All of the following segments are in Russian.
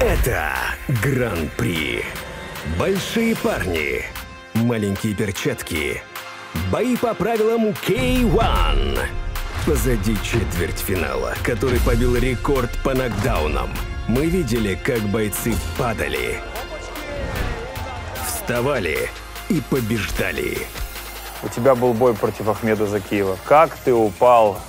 Это Гран-при. Большие парни, маленькие перчатки, бои по правилам K1. Позади четвертьфинала, который побил рекорд по нокдаунам. Мы видели, как бойцы падали, вставали и побеждали. У тебя был бой против Ахмеда Закиева. Как ты упал?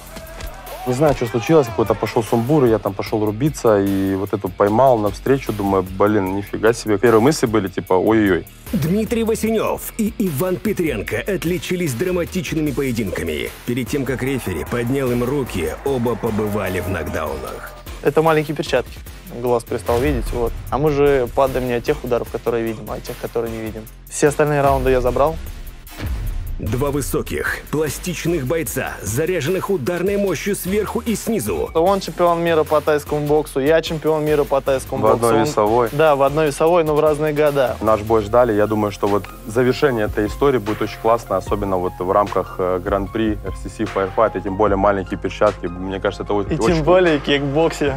Не знаю, что случилось, какой-то пошел сумбур, и я там пошел рубиться, и вот эту поймал навстречу, думаю, блин, нифига себе. Первые мысли были типа, ой-ой-ой. Дмитрий Васенев и Иван Петренко отличились драматичными поединками. Перед тем, как рефери поднял им руки, оба побывали в нокдаунах. Это маленькие перчатки. Глаз перестал видеть, вот. А мы же падаем не от тех ударов, которые видим, а от тех, которые не видим. Все остальные раунды я забрал. Два высоких, пластичных бойца, заряженных ударной мощью сверху и снизу. Он чемпион мира по тайскому боксу, я чемпион мира по тайскому В боксу. одной Он- весовой. Да, в одной весовой, но в разные года. Наш бой ждали. Я думаю, что вот завершение этой истории будет очень классно, особенно вот в рамках э, Гран-при RCC Fair Fight, и тем более маленькие перчатки. Мне кажется, это очень И очень тем более кикбоксинг.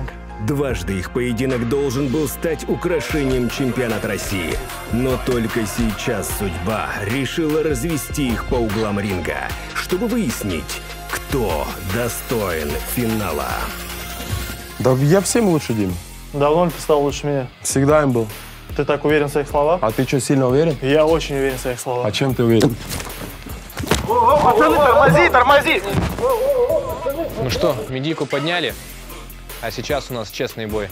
Дважды их поединок должен был стать украшением чемпионата России. Но только сейчас судьба решила развести их по углам ринга, чтобы выяснить, кто достоин финала. Да я всем лучше, Дим. Давно ли ты стал лучше меня? Всегда им был. Ты так уверен в своих словах? А ты что, сильно уверен? Я очень уверен в своих словах. А чем ты уверен? Тормози, тормози! Ну что, медийку подняли? А сейчас у нас честный бой.